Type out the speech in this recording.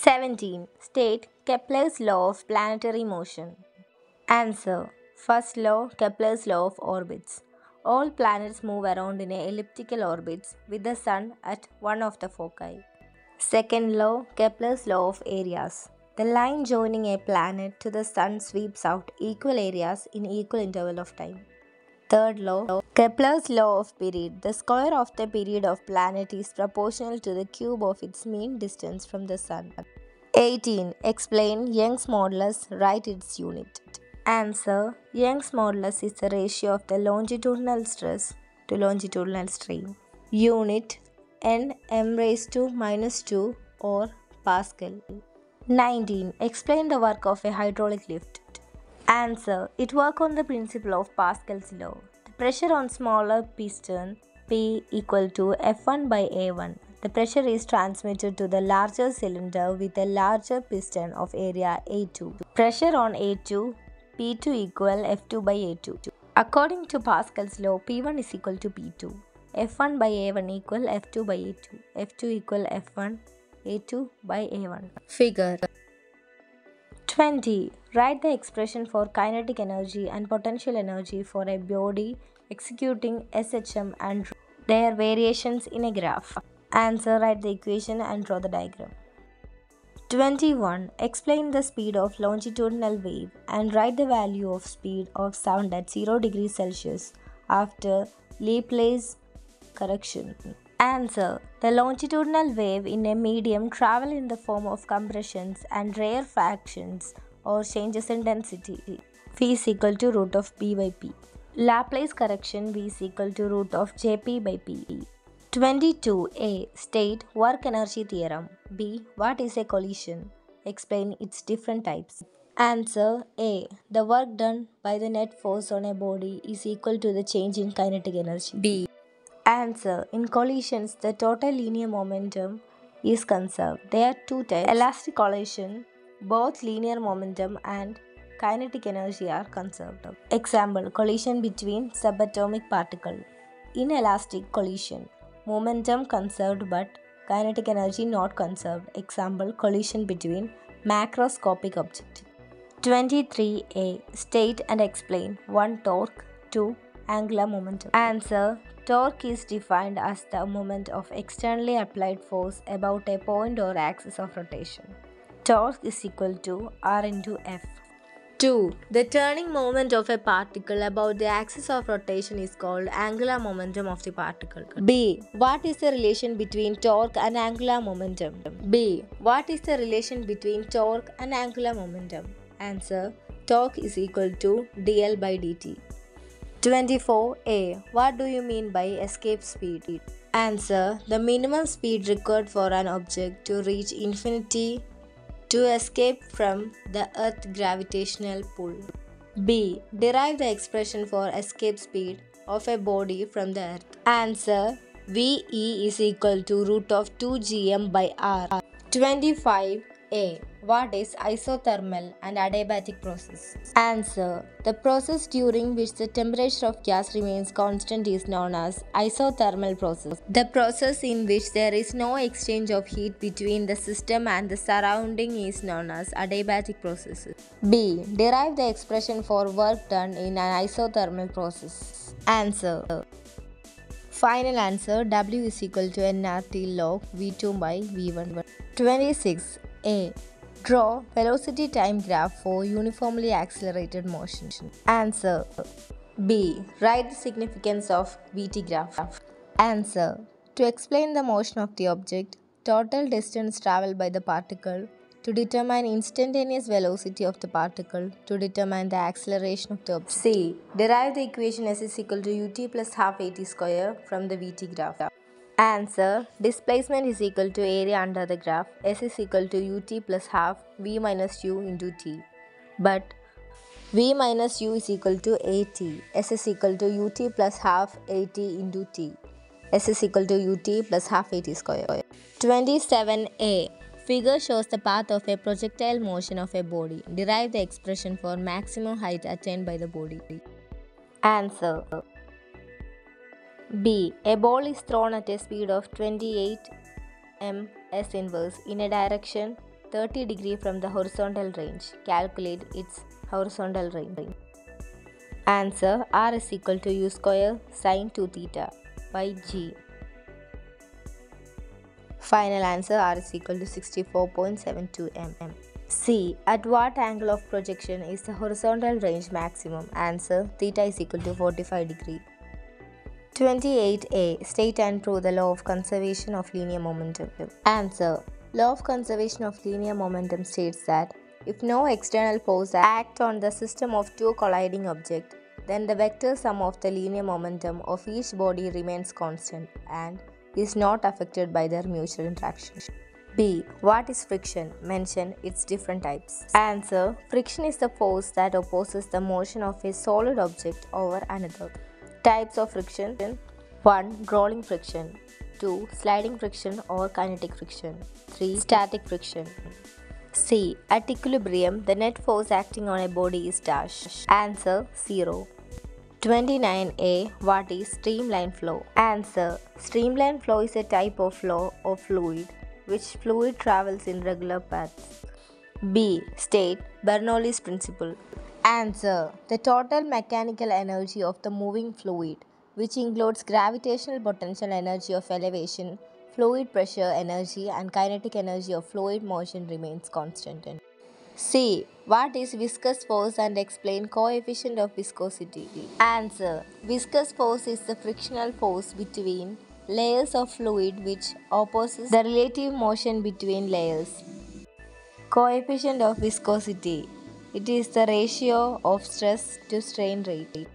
17. State Kepler's law of planetary motion. Answer. First law Kepler's law of orbits. All planets move around in elliptical orbits with the sun at one of the foci. Second law Kepler's law of areas. The line joining a planet to the sun sweeps out equal areas in equal interval of time. Third law Kepler's law of period. The square of the period of planet is proportional to the cube of its mean distance from the sun. 18. Explain Young's modulus. Write its unit. Answer Young's modulus is the ratio of the longitudinal stress to longitudinal strain. Unit N m raised to minus 2 or Pascal. 19. Explain the work of a hydraulic lift. Answer It works on the principle of Pascal's law. The pressure on smaller piston P equal to F1 by A1. The pressure is transmitted to the larger cylinder with a larger piston of area A2. Pressure on A2 P2 equal F2 by A2. According to Pascal's law, P1 is equal to P2. F1 by A1 equal F2 by A2. F2 equal F1 A2 by A1. Figure 20. Write the expression for kinetic energy and potential energy for a body executing SHM and their variations in a graph. Answer Write the equation and draw the diagram. 21. Explain the speed of longitudinal wave and write the value of speed of sound at 0 degrees Celsius after Laplace correction. Answer. The longitudinal wave in a medium travel in the form of compressions and rarefactions or changes in density. V is equal to root of P by P. Laplace correction V is equal to root of Jp by P. 22a. State work energy theorem. B. What is a collision? Explain its different types. Answer A. The work done by the net force on a body is equal to the change in kinetic energy. B. Answer In collisions, the total linear momentum is conserved. There are two types elastic collision, both linear momentum and kinetic energy are conserved. Example collision between subatomic particle. Inelastic collision momentum conserved but kinetic energy not conserved. Example collision between macroscopic object. 23a State and explain 1 torque, 2 angular momentum. Answer Torque is defined as the moment of externally applied force about a point or axis of rotation. Torque is equal to R into F. 2. The turning moment of a particle about the axis of rotation is called angular momentum of the particle. B. What is the relation between torque and angular momentum? B. What is the relation between torque and angular momentum? Answer. Torque is equal to dl by dt. 24a. What do you mean by escape speed? Answer. The minimum speed required for an object to reach infinity to escape from the Earth's gravitational pull. B. Derive the expression for escape speed of a body from the Earth. Answer. VE is equal to root of 2 gm by r. 25a. What is isothermal and adiabatic process? Answer. The process during which the temperature of gas remains constant is known as isothermal process. The process in which there is no exchange of heat between the system and the surrounding is known as adiabatic process. B. Derive the expression for work done in an isothermal process. Answer. Final answer W is equal to nRT log V2 by V1. 26. A. Draw velocity time graph for uniformly accelerated motion. Answer B. Write the significance of VT graph. Answer To explain the motion of the object, total distance traveled by the particle, to determine instantaneous velocity of the particle, to determine the acceleration of the object. C. Derive the equation S is equal to ut plus half at square from the VT graph. Answer Displacement is equal to area under the graph. S is equal to ut plus half v minus u into t. But v minus u is equal to at. S is equal to ut plus half at into t. S is equal to ut plus half at square. 27a Figure shows the path of a projectile motion of a body. Derive the expression for maximum height attained by the body. Answer B. A ball is thrown at a speed of 28 m s inverse in a direction 30 degree from the horizontal range. Calculate its horizontal range. Answer R is equal to U square sine 2 theta by G. Final answer R is equal to 64.72 mm. C. At what angle of projection is the horizontal range maximum? Answer theta is equal to 45 degree. 28a. State and prove the law of conservation of linear momentum. Answer. Law of conservation of linear momentum states that if no external force act on the system of two colliding objects, then the vector sum of the linear momentum of each body remains constant and is not affected by their mutual interaction. B. What is friction? Mention its different types. Answer. Friction is the force that opposes the motion of a solid object over another. Types of friction 1. Rolling friction 2. Sliding friction or kinetic friction 3. Static friction C. At equilibrium, the net force acting on a body is dash. Answer 0. 29a. What is streamline flow? Answer Streamline flow is a type of flow of fluid which fluid travels in regular paths. B. State Bernoulli's principle. Answer The total mechanical energy of the moving fluid, which includes gravitational potential energy of elevation, fluid pressure energy, and kinetic energy of fluid motion, remains constant. C. What is viscous force and explain coefficient of viscosity? Answer. Viscous force is the frictional force between layers of fluid which opposes the relative motion between layers. Coefficient of viscosity. It is the ratio of stress to strain rate.